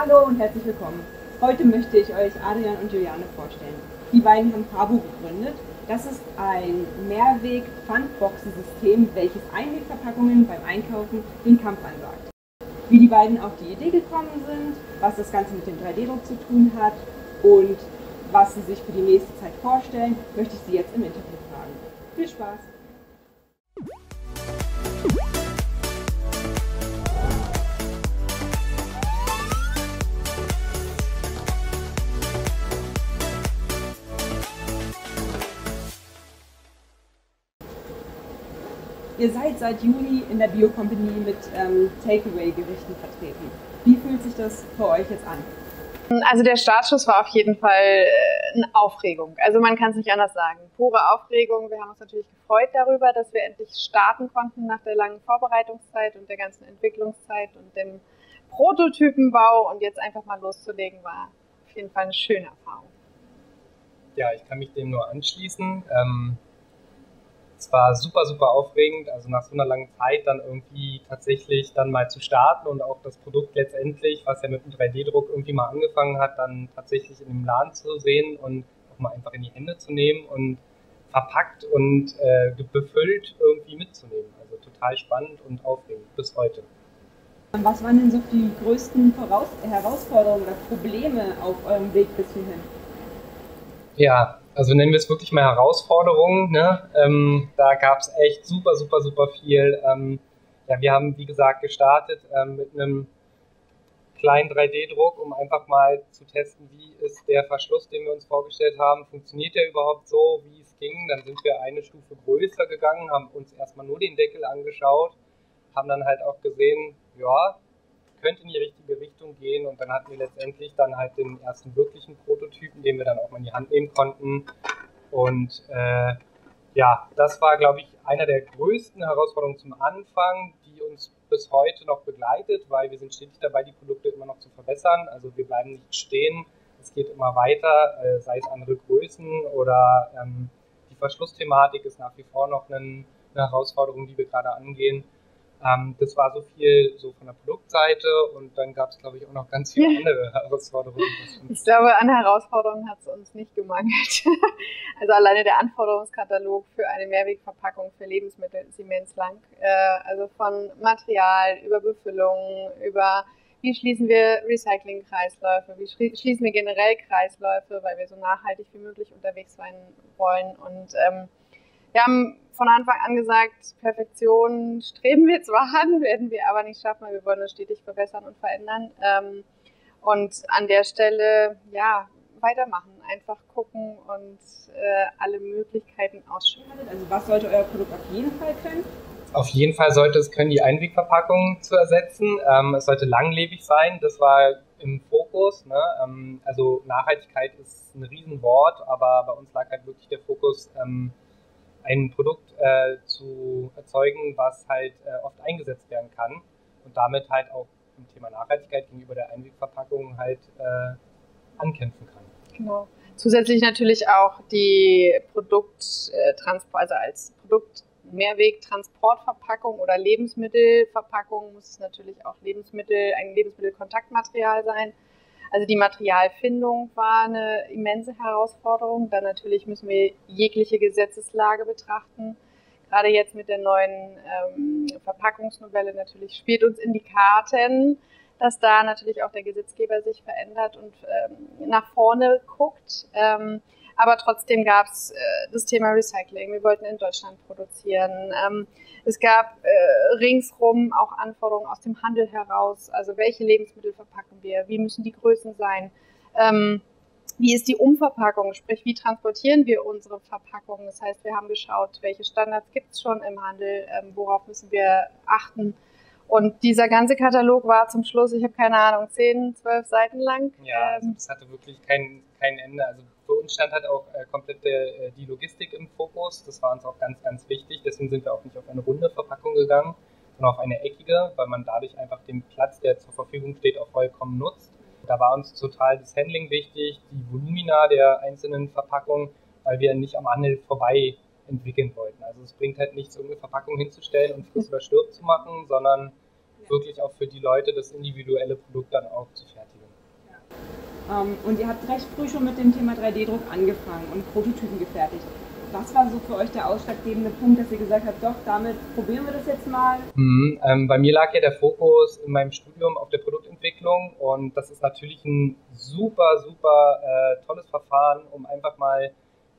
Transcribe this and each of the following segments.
Hallo und herzlich willkommen. Heute möchte ich euch Adrian und Juliane vorstellen. Die beiden haben Fabu gegründet. Das ist ein Mehrweg-Pfandboxensystem, welches Einwegverpackungen beim Einkaufen den Kampf ansagt. Wie die beiden auf die Idee gekommen sind, was das Ganze mit dem 3D-Druck zu tun hat und was sie sich für die nächste Zeit vorstellen, möchte ich sie jetzt im Interview fragen. Viel Spaß! Ihr seid seit Juli in der Bio-Company mit ähm, Takeaway-Gerichten vertreten. Wie fühlt sich das für euch jetzt an? Also der Startschuss war auf jeden Fall äh, eine Aufregung. Also man kann es nicht anders sagen. Pure Aufregung. Wir haben uns natürlich gefreut darüber, dass wir endlich starten konnten nach der langen Vorbereitungszeit und der ganzen Entwicklungszeit und dem Prototypenbau und jetzt einfach mal loszulegen war auf jeden Fall eine schöne Erfahrung. Ja, ich kann mich dem nur anschließen. Ähm, es war super, super aufregend, also nach so einer langen Zeit dann irgendwie tatsächlich dann mal zu starten und auch das Produkt letztendlich, was ja mit dem 3D-Druck irgendwie mal angefangen hat, dann tatsächlich in dem Laden zu sehen und auch mal einfach in die Hände zu nehmen und verpackt und äh, befüllt irgendwie mitzunehmen. Also total spannend und aufregend bis heute. Was waren denn so die größten Voraus Herausforderungen oder Probleme auf eurem Weg bis hierhin? Ja, also nennen wir es wirklich mal Herausforderungen. Ne? Ähm, da gab es echt super, super, super viel. Ähm, ja, wir haben, wie gesagt, gestartet ähm, mit einem kleinen 3D-Druck, um einfach mal zu testen, wie ist der Verschluss, den wir uns vorgestellt haben, funktioniert der überhaupt so, wie es ging. Dann sind wir eine Stufe größer gegangen, haben uns erstmal nur den Deckel angeschaut, haben dann halt auch gesehen, ja, könnte in die richtige Richtung gehen und dann hatten wir letztendlich dann halt den ersten wirklichen Prototypen, den wir dann auch mal in die Hand nehmen konnten und äh, ja, das war, glaube ich, einer der größten Herausforderungen zum Anfang, die uns bis heute noch begleitet, weil wir sind stetig dabei, die Produkte immer noch zu verbessern. Also wir bleiben nicht stehen, es geht immer weiter, äh, sei es andere Größen oder ähm, die Verschlussthematik ist nach wie vor noch eine, eine Herausforderung, die wir gerade angehen. Ähm, das war so viel so von der Produktseite und dann gab es, glaube ich, auch noch ganz viele andere Herausforderungen. Ich glaube, an Herausforderungen hat es uns nicht gemangelt. also alleine der Anforderungskatalog für eine Mehrwegverpackung für Lebensmittel ist immens lang. Äh, also von Material über Befüllung, über wie schließen wir Recycling-Kreisläufe, wie schließen wir generell Kreisläufe, weil wir so nachhaltig wie möglich unterwegs sein wollen und ähm, wir haben von Anfang an gesagt, Perfektion streben wir zwar an, werden wir aber nicht schaffen, weil wir wollen uns stetig verbessern und verändern. Ähm, und an der Stelle, ja, weitermachen, einfach gucken und äh, alle Möglichkeiten ausschöpfen. Also was sollte euer Produkt auf jeden Fall können? Auf jeden Fall sollte es können, die Einwegverpackung zu ersetzen. Ähm, es sollte langlebig sein. Das war im Fokus. Ne? Ähm, also Nachhaltigkeit ist ein Riesenwort, aber bei uns lag halt wirklich der Fokus, ähm, ein Produkt äh, zu erzeugen, was halt äh, oft eingesetzt werden kann und damit halt auch im Thema Nachhaltigkeit gegenüber der Einwegverpackung halt äh, ankämpfen kann. Genau. Zusätzlich natürlich auch die Produkttransport, also als Produkt Mehrwegtransportverpackung oder Lebensmittelverpackung muss es natürlich auch Lebensmittel, ein Lebensmittelkontaktmaterial sein. Also die Materialfindung war eine immense Herausforderung. Dann natürlich müssen wir jegliche Gesetzeslage betrachten. Gerade jetzt mit der neuen ähm, Verpackungsnovelle natürlich spielt uns in die Karten, dass da natürlich auch der Gesetzgeber sich verändert und ähm, nach vorne guckt. Ähm, aber trotzdem gab es äh, das Thema Recycling. Wir wollten in Deutschland produzieren. Ähm, es gab äh, ringsrum auch Anforderungen aus dem Handel heraus. Also welche Lebensmittel verpacken wir? Wie müssen die Größen sein? Ähm, wie ist die Umverpackung? Sprich, wie transportieren wir unsere Verpackungen? Das heißt, wir haben geschaut, welche Standards gibt es schon im Handel? Ähm, worauf müssen wir achten? Und dieser ganze Katalog war zum Schluss, ich habe keine Ahnung, zehn, zwölf Seiten lang. Ja, also das hatte wirklich kein, kein Ende. Also uns stand halt auch äh, komplett äh, die Logistik im Fokus. Das war uns auch ganz, ganz wichtig. Deswegen sind wir auch nicht auf eine runde Verpackung gegangen, sondern auf eine eckige, weil man dadurch einfach den Platz, der zur Verfügung steht, auch vollkommen nutzt. Da war uns total das Handling wichtig, die Volumina der einzelnen Verpackungen, weil wir nicht am Handel vorbei entwickeln wollten. Also es bringt halt nichts, irgendeine Verpackung hinzustellen und friss oder stirb zu machen, sondern wirklich auch für die Leute das individuelle Produkt dann auch zu fertigen. Ähm, und ihr habt recht früh schon mit dem Thema 3D-Druck angefangen und Prototypen gefertigt. Was war so für euch der ausschlaggebende Punkt, dass ihr gesagt habt, doch, damit probieren wir das jetzt mal? Mhm, ähm, bei mir lag ja der Fokus in meinem Studium auf der Produktentwicklung und das ist natürlich ein super, super äh, tolles Verfahren, um einfach mal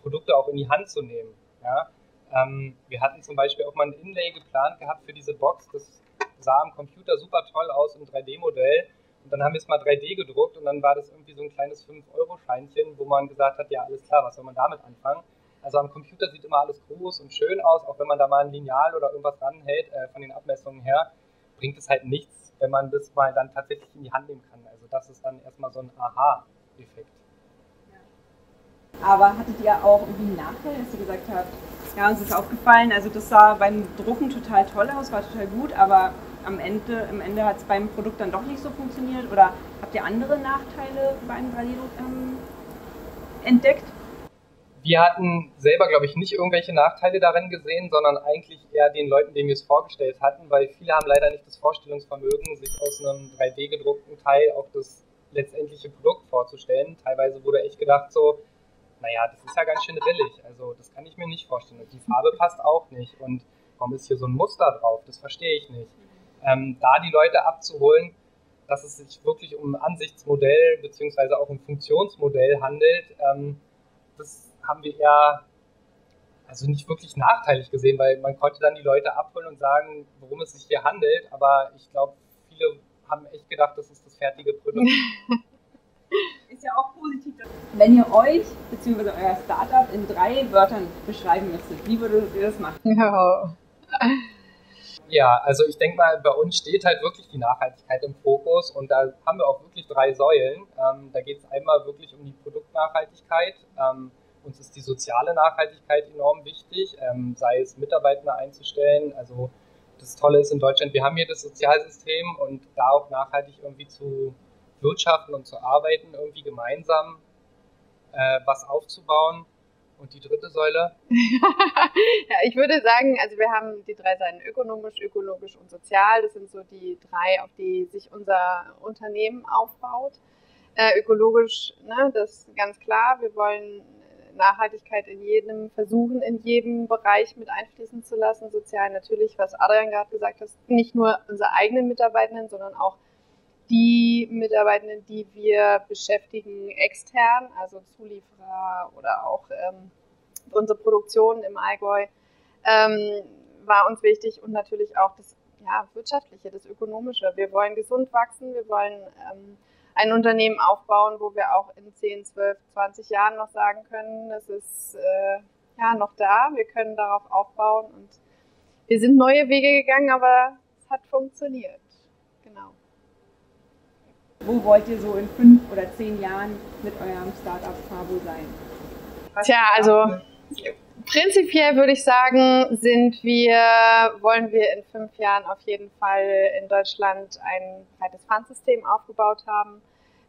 Produkte auch in die Hand zu nehmen. Ja? Ähm, wir hatten zum Beispiel auch mal ein Inlay geplant gehabt für diese Box. Das sah am Computer super toll aus im 3D-Modell. Und dann haben wir es mal 3D gedruckt und dann war das irgendwie so ein kleines 5-Euro-Scheinchen, wo man gesagt hat, ja, alles klar, was soll man damit anfangen? Also am Computer sieht immer alles groß und schön aus, auch wenn man da mal ein Lineal oder irgendwas ranhält, äh, von den Abmessungen her, bringt es halt nichts, wenn man das mal dann tatsächlich in die Hand nehmen kann. Also das ist dann erstmal so ein Aha-Effekt. Aber hattet ihr auch irgendwie einen Nachteil, dass ihr gesagt habt, ja, uns ist aufgefallen, also das sah beim Drucken total toll aus, war total gut, aber am Ende, am Ende hat es beim Produkt dann doch nicht so funktioniert? Oder habt ihr andere Nachteile beim 3D-Druck ähm, entdeckt? Wir hatten selber, glaube ich, nicht irgendwelche Nachteile darin gesehen, sondern eigentlich eher den Leuten, denen wir es vorgestellt hatten, weil viele haben leider nicht das Vorstellungsvermögen, sich aus einem 3D gedruckten Teil auch das letztendliche Produkt vorzustellen. Teilweise wurde echt gedacht so, naja, das ist ja ganz schön rillig, also das kann ich mir nicht vorstellen. Und die Farbe passt auch nicht und warum ist hier so ein Muster drauf, das verstehe ich nicht. Ähm, da die Leute abzuholen, dass es sich wirklich um ein Ansichtsmodell beziehungsweise auch ein Funktionsmodell handelt, ähm, das haben wir eher also nicht wirklich nachteilig gesehen, weil man konnte dann die Leute abholen und sagen, worum es sich hier handelt, aber ich glaube, viele haben echt gedacht, das ist das fertige Produkt. ist ja auch positiv. Wenn ihr euch bzw. euer Startup in drei Wörtern beschreiben müsstet, wie würdet ihr das machen? Ja. Ja, also ich denke mal, bei uns steht halt wirklich die Nachhaltigkeit im Fokus und da haben wir auch wirklich drei Säulen. Ähm, da geht es einmal wirklich um die Produktnachhaltigkeit. Ähm, uns ist die soziale Nachhaltigkeit enorm wichtig, ähm, sei es Mitarbeiter einzustellen. Also das Tolle ist in Deutschland, wir haben hier das Sozialsystem und da auch nachhaltig irgendwie zu wirtschaften und zu arbeiten, irgendwie gemeinsam äh, was aufzubauen. Und die dritte Säule? ja, ich würde sagen, also wir haben die drei Seiten ökonomisch, ökologisch und sozial. Das sind so die drei, auf die sich unser Unternehmen aufbaut. Äh, ökologisch, ne, das ist ganz klar. Wir wollen Nachhaltigkeit in jedem versuchen, in jedem Bereich mit einfließen zu lassen. Sozial natürlich, was Adrian gerade gesagt hat, nicht nur unsere eigenen Mitarbeitenden, sondern auch die Mitarbeitenden, die wir beschäftigen extern, also Zulieferer oder auch ähm, unsere Produktion im Allgäu, ähm, war uns wichtig und natürlich auch das ja, wirtschaftliche, das ökonomische. Wir wollen gesund wachsen, wir wollen ähm, ein Unternehmen aufbauen, wo wir auch in 10, 12, 20 Jahren noch sagen können, es ist äh, ja noch da, wir können darauf aufbauen und wir sind neue Wege gegangen, aber es hat funktioniert. Wo wollt ihr so in fünf oder zehn Jahren mit eurem Startup Fabo sein? Tja, also prinzipiell würde ich sagen, sind wir, wollen wir in fünf Jahren auf jeden Fall in Deutschland ein breites Pfandsystem aufgebaut haben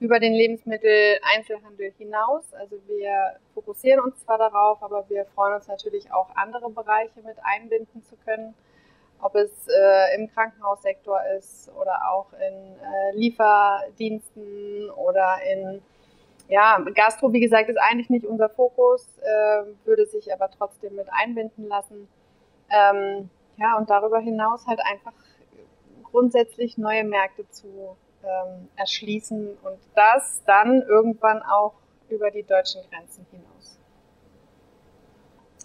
über den Lebensmitteleinzelhandel hinaus. Also wir fokussieren uns zwar darauf, aber wir freuen uns natürlich auch andere Bereiche mit einbinden zu können ob es äh, im Krankenhaussektor ist oder auch in äh, Lieferdiensten oder in ja, Gastro, wie gesagt, ist eigentlich nicht unser Fokus, äh, würde sich aber trotzdem mit einbinden lassen. Ähm, ja, und darüber hinaus halt einfach grundsätzlich neue Märkte zu ähm, erschließen und das dann irgendwann auch über die deutschen Grenzen hinaus.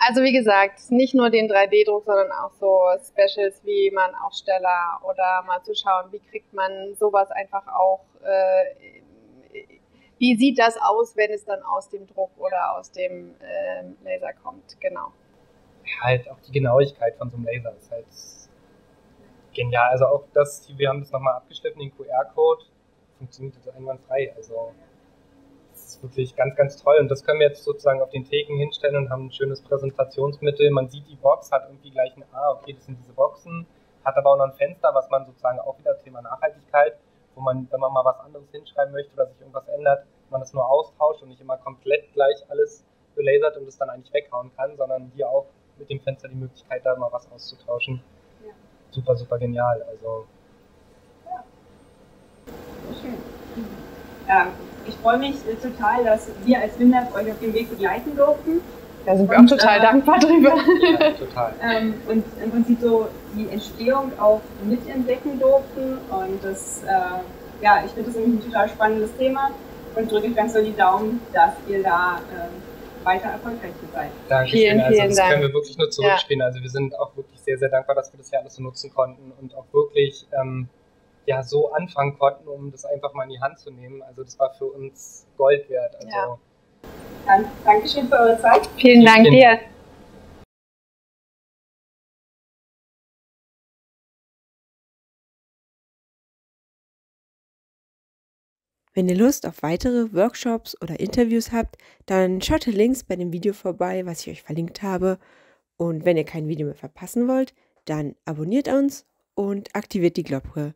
Also wie gesagt, nicht nur den 3D-Druck, sondern auch so Specials wie man Aufsteller oder mal zu schauen, wie kriegt man sowas einfach auch, äh, wie sieht das aus, wenn es dann aus dem Druck oder aus dem äh, Laser kommt, genau. Ja, halt auch die Genauigkeit von so einem Laser ist halt genial. Also auch das, wir haben das nochmal abgeschliffen, den QR-Code, funktioniert das einwandfrei. Also ist wirklich ganz, ganz toll. Und das können wir jetzt sozusagen auf den Theken hinstellen und haben ein schönes Präsentationsmittel. Man sieht die Box, hat irgendwie gleich ein, ah, okay, das sind diese Boxen, hat aber auch noch ein Fenster, was man sozusagen auch wieder Thema Nachhaltigkeit, wo man, wenn man mal was anderes hinschreiben möchte oder sich irgendwas ändert, man das nur austauscht und nicht immer komplett gleich alles belasert und es dann eigentlich weghauen kann, sondern hier auch mit dem Fenster die Möglichkeit, da mal was auszutauschen. Ja. Super, super genial. Also. Ja. Schön. Ähm, ich freue mich äh, total, dass wir als WINLAB euch auf dem Weg begleiten durften. Da sind wir auch total äh, dankbar drüber. Ja, total. ähm, und im Prinzip so die Entstehung auch mitentdecken durften. Und das, äh, ja, ich finde das ein total spannendes Thema und drücke ganz so die Daumen, dass ihr da äh, weiter erfolgreich seid. Danke. Vielen, also, vielen das Dank. können wir wirklich nur zurückspielen. Ja. Also wir sind auch wirklich sehr, sehr dankbar, dass wir das hier alles so nutzen konnten und auch wirklich ähm, ja, so anfangen konnten, um das einfach mal in die Hand zu nehmen. Also das war für uns Gold wert. Also, ja. Dann, Dankeschön für eure Zeit. Vielen Dank dir. Wenn ihr Lust auf weitere Workshops oder Interviews habt, dann schaut ihr links bei dem Video vorbei, was ich euch verlinkt habe. Und wenn ihr kein Video mehr verpassen wollt, dann abonniert uns und aktiviert die Glocke.